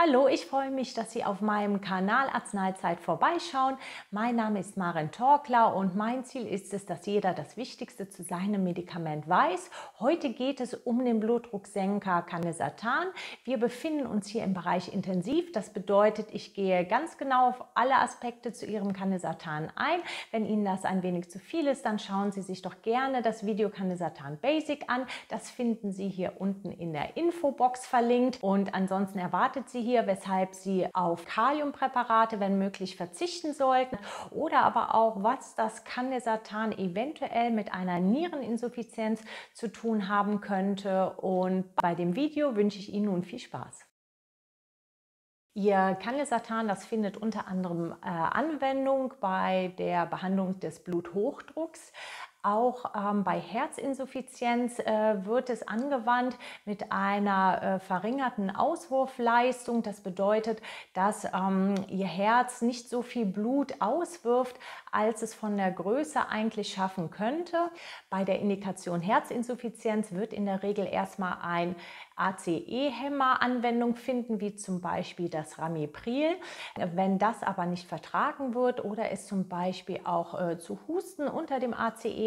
Hallo, ich freue mich, dass Sie auf meinem Kanal Arzneizeit vorbeischauen. Mein Name ist Maren Torkler und mein Ziel ist es, dass jeder das Wichtigste zu seinem Medikament weiß. Heute geht es um den Blutdrucksenker Canesatan. Wir befinden uns hier im Bereich Intensiv. Das bedeutet, ich gehe ganz genau auf alle Aspekte zu Ihrem Canesatan ein. Wenn Ihnen das ein wenig zu viel ist, dann schauen Sie sich doch gerne das Video Canesatan Basic an. Das finden Sie hier unten in der Infobox verlinkt und ansonsten erwartet Sie hier, weshalb Sie auf Kaliumpräparate, wenn möglich, verzichten sollten oder aber auch, was das Candesatan eventuell mit einer Niereninsuffizienz zu tun haben könnte. Und bei dem Video wünsche ich Ihnen nun viel Spaß. Ihr Candesatan, das findet unter anderem äh, Anwendung bei der Behandlung des Bluthochdrucks, auch ähm, bei Herzinsuffizienz äh, wird es angewandt mit einer äh, verringerten Auswurfleistung. Das bedeutet, dass ähm, Ihr Herz nicht so viel Blut auswirft, als es von der Größe eigentlich schaffen könnte. Bei der Indikation Herzinsuffizienz wird in der Regel erstmal ein ACE-Hämmer Anwendung finden, wie zum Beispiel das Ramipril. Wenn das aber nicht vertragen wird oder es zum Beispiel auch äh, zu Husten unter dem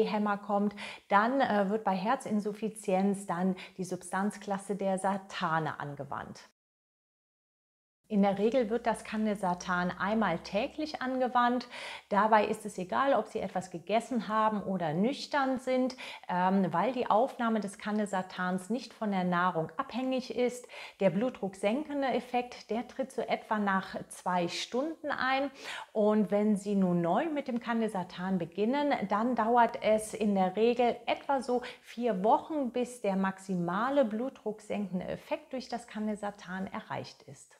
ACE-Hämmer kommt, dann äh, wird bei Herzinsuffizienz dann die Substanzklasse der Satane angewandt. In der Regel wird das Candesatan einmal täglich angewandt. Dabei ist es egal, ob Sie etwas gegessen haben oder nüchtern sind, ähm, weil die Aufnahme des Candesatans nicht von der Nahrung abhängig ist. Der blutdrucksenkende Effekt, der tritt so etwa nach zwei Stunden ein. Und wenn Sie nun neu mit dem Candesatan beginnen, dann dauert es in der Regel etwa so vier Wochen, bis der maximale blutdrucksenkende Effekt durch das Candesatan erreicht ist.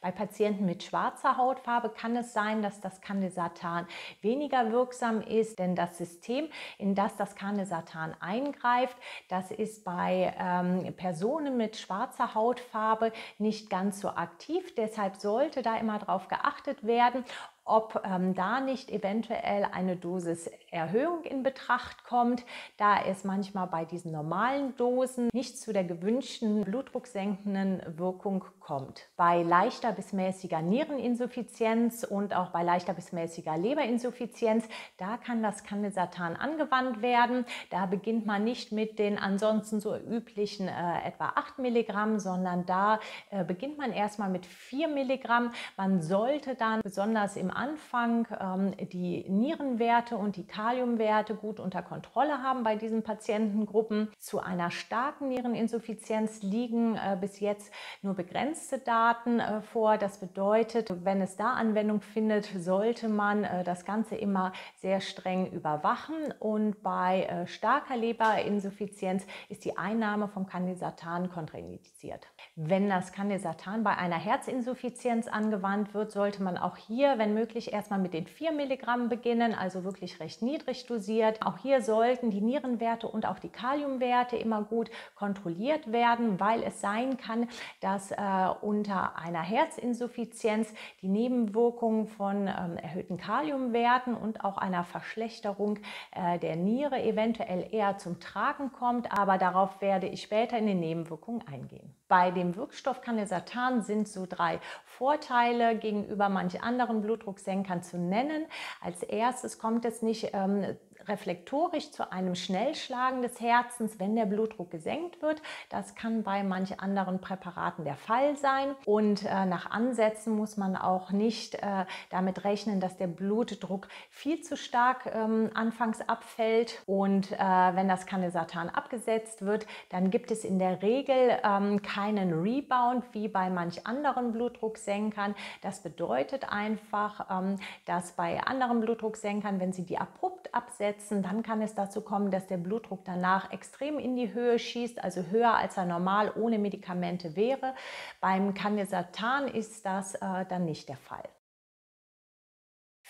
Bei Patienten mit schwarzer Hautfarbe kann es sein, dass das Candesatan weniger wirksam ist, denn das System, in das das Candesatan eingreift, das ist bei ähm, Personen mit schwarzer Hautfarbe nicht ganz so aktiv. Deshalb sollte da immer darauf geachtet werden, ob ähm, da nicht eventuell eine Dosiserhöhung in Betracht kommt, da es manchmal bei diesen normalen Dosen nicht zu der gewünschten blutdrucksenkenden Wirkung kommt. Bei leichter bis mäßiger Niereninsuffizienz und auch bei leichter bis mäßiger Leberinsuffizienz, da kann das Candesatan angewandt werden. Da beginnt man nicht mit den ansonsten so üblichen äh, etwa 8 Milligramm, sondern da äh, beginnt man erstmal mit 4 Milligramm. Man sollte dann besonders im Anfang ähm, die Nierenwerte und die Kaliumwerte gut unter Kontrolle haben bei diesen Patientengruppen. Zu einer starken Niereninsuffizienz liegen äh, bis jetzt nur begrenzte Daten äh, vor. Das bedeutet, wenn es da Anwendung findet, sollte man äh, das Ganze immer sehr streng überwachen. Und bei äh, starker Leberinsuffizienz ist die Einnahme vom Candesatan kontraindiziert. Wenn das Candesatan bei einer Herzinsuffizienz angewandt wird, sollte man auch hier, wenn möglich, möglich erstmal mit den 4 Milligramm beginnen, also wirklich recht niedrig dosiert. Auch hier sollten die Nierenwerte und auch die Kaliumwerte immer gut kontrolliert werden, weil es sein kann, dass äh, unter einer Herzinsuffizienz die Nebenwirkungen von ähm, erhöhten Kaliumwerten und auch einer Verschlechterung äh, der Niere eventuell eher zum Tragen kommt, aber darauf werde ich später in den Nebenwirkungen eingehen. Bei dem Wirkstoff Canesatan sind so drei Vorteile gegenüber manch anderen Blutdrucksenkern zu nennen. Als erstes kommt es nicht ähm, reflektorisch zu einem Schnellschlagen des Herzens, wenn der Blutdruck gesenkt wird. Das kann bei manch anderen Präparaten der Fall sein. Und äh, nach Ansätzen muss man auch nicht äh, damit rechnen, dass der Blutdruck viel zu stark ähm, anfangs abfällt. Und äh, wenn das Canesatan abgesetzt wird, dann gibt es in der Regel ähm, keinen Rebound wie bei manch anderen Blutdrucksenkern. Das bedeutet einfach, ähm, dass bei anderen Blutdrucksenkern, wenn sie die abrupt absetzen, setzen, dann kann es dazu kommen, dass der Blutdruck danach extrem in die Höhe schießt, also höher als er normal ohne Medikamente wäre. Beim Candesatan ist das äh, dann nicht der Fall.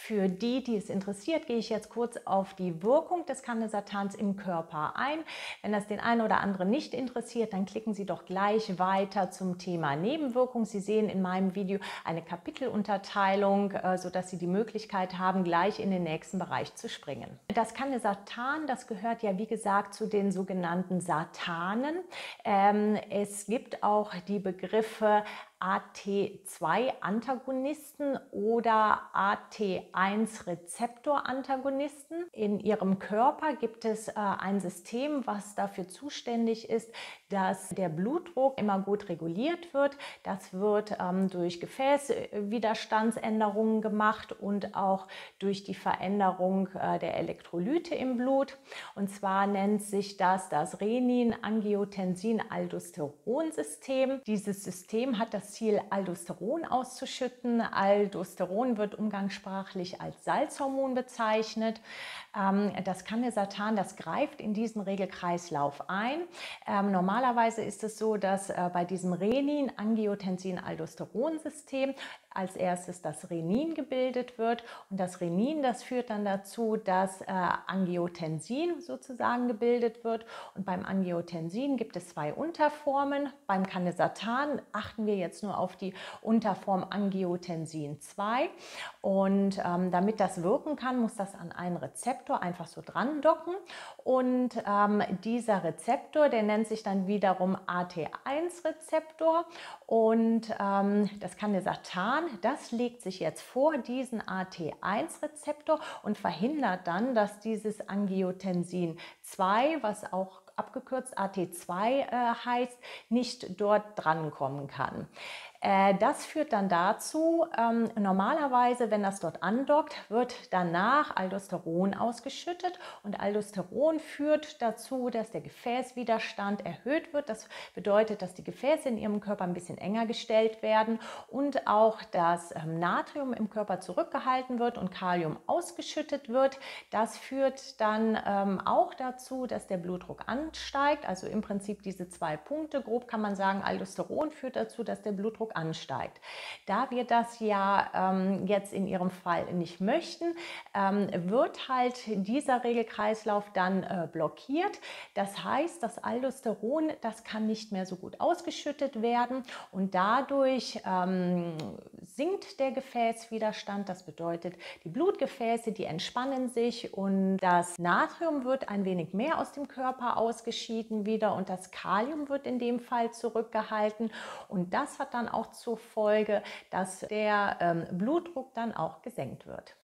Für die, die es interessiert, gehe ich jetzt kurz auf die Wirkung des Candesatans im Körper ein. Wenn das den einen oder anderen nicht interessiert, dann klicken Sie doch gleich weiter zum Thema Nebenwirkung. Sie sehen in meinem Video eine Kapitelunterteilung, äh, sodass Sie die Möglichkeit haben, gleich in den nächsten Bereich zu springen. Das Candesatan, das gehört ja wie gesagt zu den sogenannten Satanen. Ähm, es gibt auch die Begriffe AT2-Antagonisten oder AT1-Rezeptor-Antagonisten. In ihrem Körper gibt es äh, ein System, was dafür zuständig ist, dass der Blutdruck immer gut reguliert wird. Das wird ähm, durch Gefäßwiderstandsänderungen gemacht und auch durch die Veränderung äh, der Elektrolyte im Blut. Und zwar nennt sich das das Renin-Angiotensin-Aldosteron-System. Dieses System hat das Ziel, Aldosteron auszuschütten. Aldosteron wird umgangssprachlich als Salzhormon bezeichnet. Ähm, das Canesatan, das greift in diesen Regelkreislauf ein. Ähm, normalerweise ist es so, dass äh, bei diesem Renin-Angiotensin-Aldosteron-System als erstes das Renin gebildet wird. Und das Renin, das führt dann dazu, dass äh, Angiotensin sozusagen gebildet wird. Und beim Angiotensin gibt es zwei Unterformen. Beim Canesatan achten wir jetzt nur auf die Unterform Angiotensin 2. Und ähm, damit das wirken kann, muss das an einen Rezeptor einfach so dran docken. Und ähm, dieser Rezeptor, der nennt sich dann wiederum AT1-Rezeptor. Und ähm, das Canesatan das legt sich jetzt vor diesen AT1-Rezeptor und verhindert dann, dass dieses Angiotensin 2, was auch abgekürzt AT2 äh, heißt, nicht dort drankommen kann. Äh, das führt dann dazu, ähm, normalerweise, wenn das dort andockt, wird danach Aldosteron ausgeschüttet und Aldosteron führt dazu, dass der Gefäßwiderstand erhöht wird. Das bedeutet, dass die Gefäße in ihrem Körper ein bisschen enger gestellt werden und auch das ähm, Natrium im Körper zurückgehalten wird und Kalium ausgeschüttet wird. Das führt dann ähm, auch dazu, dass der Blutdruck ansteigt. Also im Prinzip diese zwei Punkte. Grob kann man sagen, Aldosteron führt dazu, dass der Blutdruck ansteigt. Da wir das ja ähm, jetzt in Ihrem Fall nicht möchten, ähm, wird halt dieser Regelkreislauf dann äh, blockiert. Das heißt, das Aldosteron, das kann nicht mehr so gut ausgeschüttet werden und dadurch ähm, sinkt der Gefäßwiderstand. Das bedeutet, die Blutgefäße, die entspannen sich und das Natrium wird ein wenig mehr aus dem Körper ausgeschieden wieder und das Kalium wird in dem Fall zurückgehalten und das hat dann auch auch zur Folge, dass der ähm, Blutdruck dann auch gesenkt wird.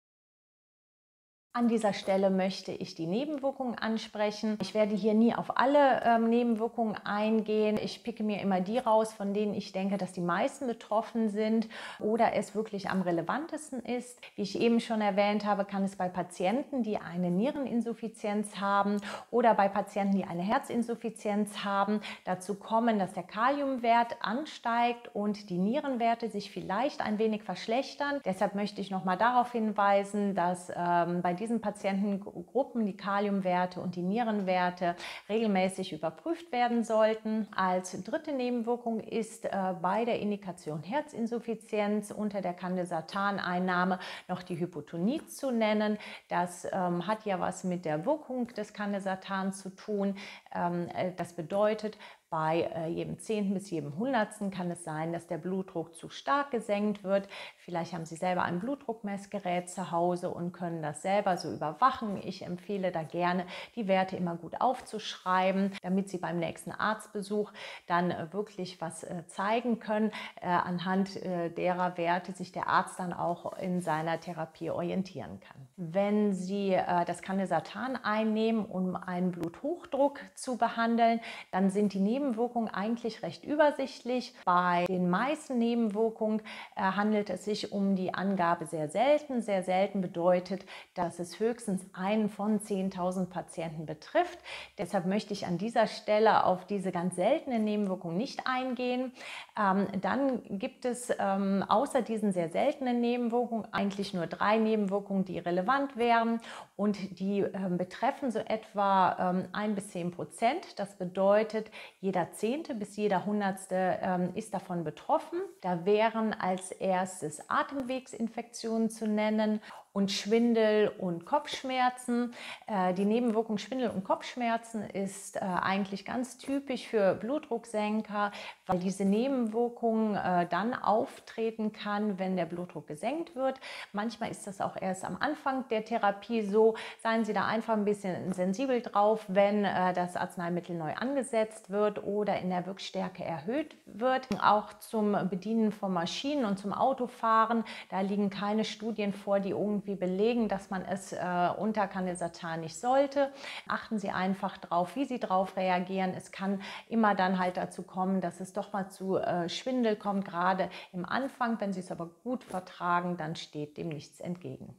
An dieser Stelle möchte ich die Nebenwirkungen ansprechen. Ich werde hier nie auf alle ähm, Nebenwirkungen eingehen. Ich picke mir immer die raus, von denen ich denke, dass die meisten betroffen sind oder es wirklich am relevantesten ist. Wie ich eben schon erwähnt habe, kann es bei Patienten, die eine Niereninsuffizienz haben oder bei Patienten, die eine Herzinsuffizienz haben, dazu kommen, dass der Kaliumwert ansteigt und die Nierenwerte sich vielleicht ein wenig verschlechtern. Deshalb möchte ich noch mal darauf hinweisen, dass ähm, bei diesen Patientengruppen die Kaliumwerte und die Nierenwerte regelmäßig überprüft werden sollten. Als dritte Nebenwirkung ist äh, bei der Indikation Herzinsuffizienz unter der Candesataneinnahme noch die Hypotonie zu nennen. Das ähm, hat ja was mit der Wirkung des Candesatan zu tun. Ähm, äh, das bedeutet, bei äh, jedem Zehnten bis jedem Hundertsten kann es sein, dass der Blutdruck zu stark gesenkt wird. Vielleicht haben Sie selber ein Blutdruckmessgerät zu Hause und können das selber so überwachen. Ich empfehle da gerne, die Werte immer gut aufzuschreiben, damit Sie beim nächsten Arztbesuch dann äh, wirklich was äh, zeigen können. Anhand derer Werte sich der Arzt dann auch in seiner Therapie orientieren kann. Wenn Sie das Candesatan einnehmen, um einen Bluthochdruck zu behandeln, dann sind die Nebenwirkungen Nebenwirkungen eigentlich recht übersichtlich. Bei den meisten Nebenwirkungen äh, handelt es sich um die Angabe sehr selten. Sehr selten bedeutet, dass es höchstens einen von 10.000 Patienten betrifft. Deshalb möchte ich an dieser Stelle auf diese ganz seltenen Nebenwirkungen nicht eingehen. Ähm, dann gibt es ähm, außer diesen sehr seltenen Nebenwirkungen eigentlich nur drei Nebenwirkungen, die relevant wären und die ähm, betreffen so etwa ein bis zehn Prozent. Das bedeutet, je jeder Zehnte bis jeder Hundertste ähm, ist davon betroffen. Da wären als erstes Atemwegsinfektionen zu nennen und Schwindel und Kopfschmerzen. Äh, die Nebenwirkung Schwindel und Kopfschmerzen ist äh, eigentlich ganz typisch für Blutdrucksenker, weil diese Nebenwirkung äh, dann auftreten kann, wenn der Blutdruck gesenkt wird. Manchmal ist das auch erst am Anfang der Therapie so. Seien Sie da einfach ein bisschen sensibel drauf, wenn das Arzneimittel neu angesetzt wird oder in der Wirkstärke erhöht wird. Auch zum Bedienen von Maschinen und zum Autofahren, da liegen keine Studien vor, die irgendwie irgendwie belegen, dass man es äh, unter Candesatan nicht sollte. Achten Sie einfach drauf, wie Sie darauf reagieren. Es kann immer dann halt dazu kommen, dass es doch mal zu äh, Schwindel kommt, gerade im Anfang. Wenn Sie es aber gut vertragen, dann steht dem nichts entgegen.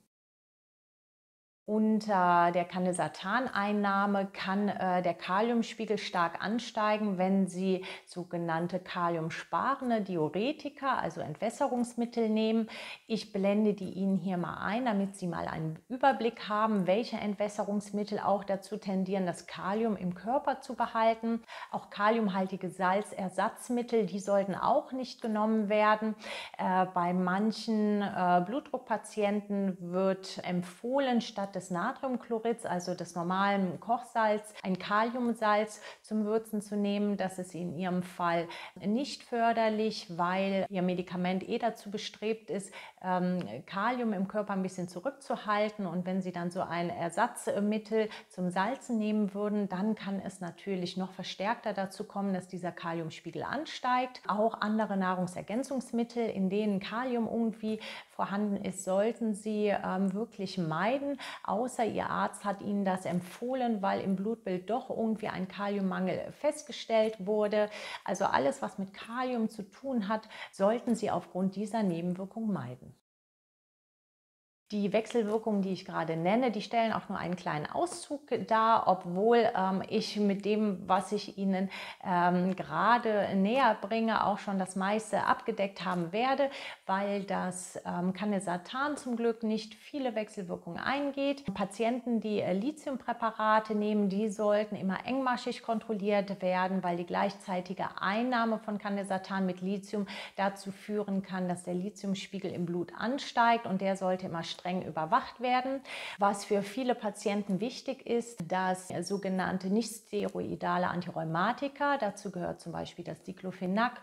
Unter der Candesataneinnahme kann äh, der Kaliumspiegel stark ansteigen, wenn Sie sogenannte kaliumsparende Diuretika, also Entwässerungsmittel nehmen. Ich blende die Ihnen hier mal ein, damit Sie mal einen Überblick haben, welche Entwässerungsmittel auch dazu tendieren, das Kalium im Körper zu behalten. Auch kaliumhaltige Salzersatzmittel, die sollten auch nicht genommen werden. Äh, bei manchen äh, Blutdruckpatienten wird empfohlen, statt des Natriumchlorids, also des normalen Kochsalz, ein Kaliumsalz zum Würzen zu nehmen. Das ist in Ihrem Fall nicht förderlich, weil Ihr Medikament eh dazu bestrebt ist, Kalium im Körper ein bisschen zurückzuhalten. Und wenn Sie dann so ein Ersatzmittel zum Salzen nehmen würden, dann kann es natürlich noch verstärkter dazu kommen, dass dieser Kaliumspiegel ansteigt. Auch andere Nahrungsergänzungsmittel, in denen Kalium irgendwie vorhanden ist, sollten Sie ähm, wirklich meiden, außer Ihr Arzt hat Ihnen das empfohlen, weil im Blutbild doch irgendwie ein Kaliummangel festgestellt wurde. Also alles, was mit Kalium zu tun hat, sollten Sie aufgrund dieser Nebenwirkung meiden. Die Wechselwirkungen, die ich gerade nenne, die stellen auch nur einen kleinen Auszug dar, obwohl ähm, ich mit dem, was ich Ihnen ähm, gerade näher bringe, auch schon das meiste abgedeckt haben werde, weil das ähm, Canesatan zum Glück nicht viele Wechselwirkungen eingeht. Patienten, die äh, Lithiumpräparate nehmen, die sollten immer engmaschig kontrolliert werden, weil die gleichzeitige Einnahme von Canesatan mit Lithium dazu führen kann, dass der Lithiumspiegel im Blut ansteigt und der sollte immer streng überwacht werden. Was für viele Patienten wichtig ist, dass sogenannte nicht steroidale Antirheumatika, dazu gehört zum Beispiel das Diclofenac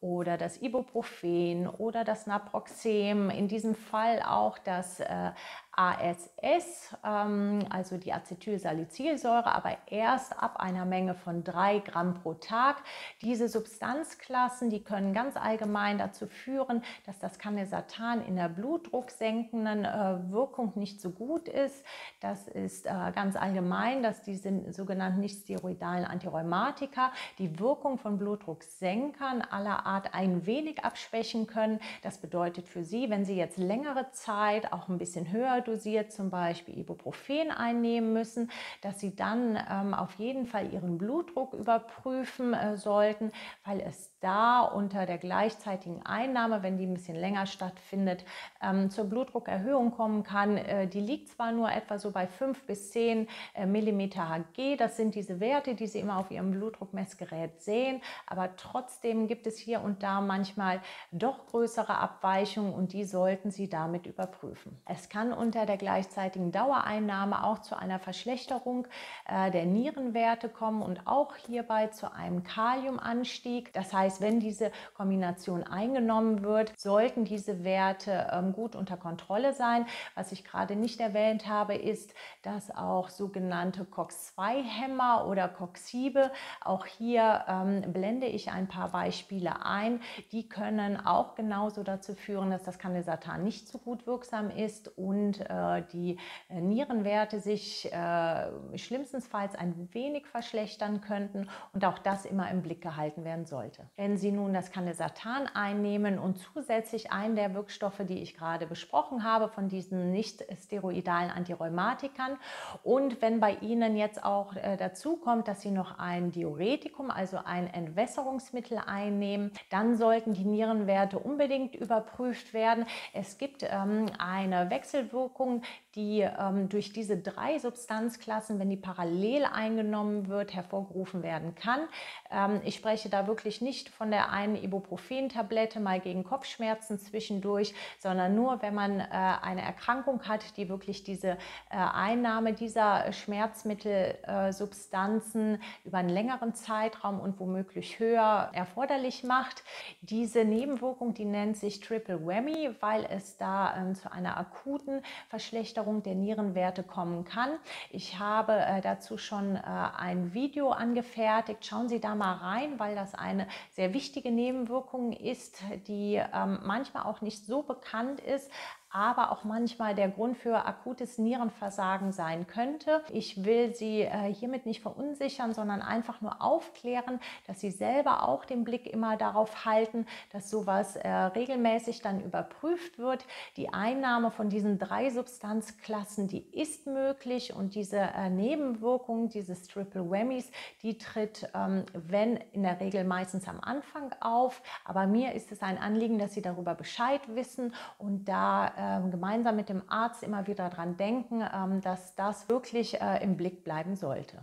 oder das Ibuprofen oder das Naproxen, in diesem Fall auch das äh, ASS, ähm, also die Acetylsalicylsäure, aber erst ab einer Menge von drei Gramm pro Tag. Diese Substanzklassen, die können ganz allgemein dazu führen, dass das Canesatan in der blutdrucksenkenden äh, Wirkung nicht so gut ist. Das ist äh, ganz allgemein, dass diese sogenannten nicht steroidalen Antirheumatika die Wirkung von Blutdrucksenkern aller Art ein wenig abschwächen können. Das bedeutet für Sie, wenn Sie jetzt längere Zeit auch ein bisschen höher dosiert zum Beispiel Ibuprofen einnehmen müssen, dass sie dann ähm, auf jeden Fall ihren Blutdruck überprüfen äh, sollten, weil es da unter der gleichzeitigen Einnahme, wenn die ein bisschen länger stattfindet, ähm, zur Blutdruckerhöhung kommen kann. Äh, die liegt zwar nur etwa so bei 5 bis 10 äh, mm Hg, das sind diese Werte, die Sie immer auf Ihrem Blutdruckmessgerät sehen, aber trotzdem gibt es hier und da manchmal doch größere Abweichungen und die sollten Sie damit überprüfen. Es kann unter der gleichzeitigen Dauereinnahme auch zu einer Verschlechterung äh, der Nierenwerte kommen und auch hierbei zu einem Kaliumanstieg. Das heißt, heißt, wenn diese Kombination eingenommen wird, sollten diese Werte ähm, gut unter Kontrolle sein. Was ich gerade nicht erwähnt habe, ist, dass auch sogenannte COX-2-Hämmer oder COXIBE, auch hier ähm, blende ich ein paar Beispiele ein, die können auch genauso dazu führen, dass das Candesatan nicht so gut wirksam ist und äh, die äh, Nierenwerte sich äh, schlimmstenfalls ein wenig verschlechtern könnten und auch das immer im Blick gehalten werden sollte. Wenn Sie nun das Candesatan einnehmen und zusätzlich einen der Wirkstoffe, die ich gerade besprochen habe, von diesen nicht steroidalen Antirheumatikern und wenn bei Ihnen jetzt auch äh, dazu kommt, dass Sie noch ein Diuretikum, also ein Entwässerungsmittel einnehmen, dann sollten die Nierenwerte unbedingt überprüft werden. Es gibt ähm, eine Wechselwirkung, die ähm, durch diese drei Substanzklassen, wenn die parallel eingenommen wird, hervorgerufen werden kann. Ähm, ich spreche da wirklich nicht von der einen Ibuprofen-Tablette mal gegen Kopfschmerzen zwischendurch, sondern nur, wenn man äh, eine Erkrankung hat, die wirklich diese äh, Einnahme dieser Schmerzmittelsubstanzen über einen längeren Zeitraum und womöglich höher erforderlich macht. Diese Nebenwirkung, die nennt sich Triple Whammy, weil es da ähm, zu einer akuten Verschlechterung der Nierenwerte kommen kann. Ich habe äh, dazu schon äh, ein Video angefertigt. Schauen Sie da mal rein, weil das eine sehr wichtige Nebenwirkung ist, die ähm, manchmal auch nicht so bekannt ist, aber auch manchmal der Grund für akutes Nierenversagen sein könnte. Ich will Sie äh, hiermit nicht verunsichern, sondern einfach nur aufklären, dass Sie selber auch den Blick immer darauf halten, dass sowas äh, regelmäßig dann überprüft wird. Die Einnahme von diesen drei Substanzklassen, die ist möglich und diese äh, Nebenwirkung dieses Triple Whammies, die tritt, ähm, wenn in der Regel meistens am Anfang auf. Aber mir ist es ein Anliegen, dass Sie darüber Bescheid wissen und da gemeinsam mit dem Arzt immer wieder daran denken, ähm, dass das wirklich äh, im Blick bleiben sollte.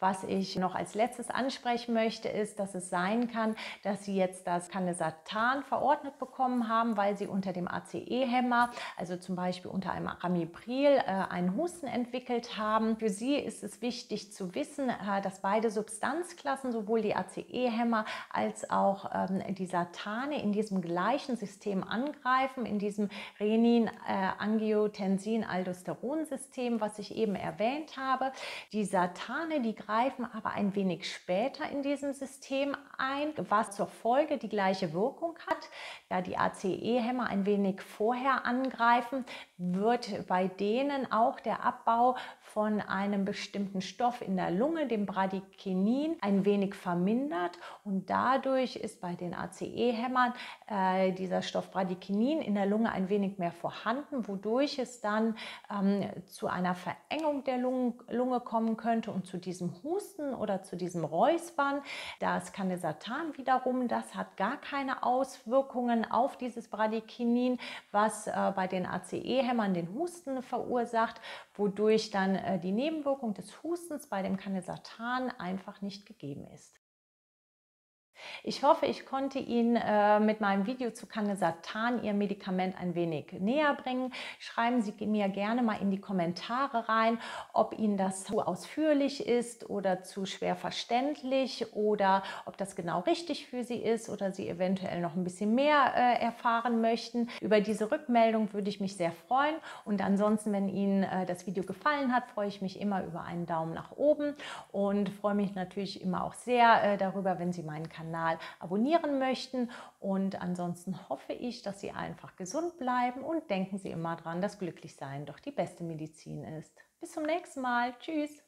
Was ich noch als letztes ansprechen möchte, ist, dass es sein kann, dass Sie jetzt das Canesatan verordnet bekommen haben, weil Sie unter dem ACE-Hämmer, also zum Beispiel unter einem Ramipril, äh, einen Husten entwickelt haben. Für Sie ist es wichtig zu wissen, äh, dass beide Substanzklassen, sowohl die ACE-Hämmer als auch ähm, die Satane, in diesem gleichen System angreifen, in diesem Renin-Angiotensin-Aldosteron-System, was ich eben erwähnt habe. Die Satane, die greifen aber ein wenig später in diesem System ein, was zur Folge die gleiche Wirkung hat. Da die ACE-Hämmer ein wenig vorher angreifen, wird bei denen auch der Abbau von einem bestimmten Stoff in der Lunge, dem Bradykinin, ein wenig vermindert und dadurch ist bei den ACE-Hämmern äh, dieser Stoff Bradykinin in der Lunge ein wenig mehr vorhanden, wodurch es dann ähm, zu einer Verengung der Lunge, Lunge kommen könnte und zu diesem Husten oder zu diesem Räuspern. Das Canesatan wiederum, das hat gar keine Auswirkungen auf dieses Bradykinin, was äh, bei den ACE-Hämmern den Husten verursacht, wodurch dann äh, die Nebenwirkung des Hustens bei dem Canesatan einfach nicht gegeben ist. Ich hoffe, ich konnte Ihnen äh, mit meinem Video zu Canesatan Ihr Medikament ein wenig näher bringen. Schreiben Sie mir gerne mal in die Kommentare rein, ob Ihnen das zu ausführlich ist oder zu schwer verständlich oder ob das genau richtig für Sie ist oder Sie eventuell noch ein bisschen mehr äh, erfahren möchten. Über diese Rückmeldung würde ich mich sehr freuen und ansonsten, wenn Ihnen äh, das Video gefallen hat, freue ich mich immer über einen Daumen nach oben und freue mich natürlich immer auch sehr äh, darüber, wenn Sie meinen Kanal Kanal abonnieren möchten. Und ansonsten hoffe ich, dass Sie einfach gesund bleiben und denken Sie immer dran, dass Glücklichsein doch die beste Medizin ist. Bis zum nächsten Mal. Tschüss.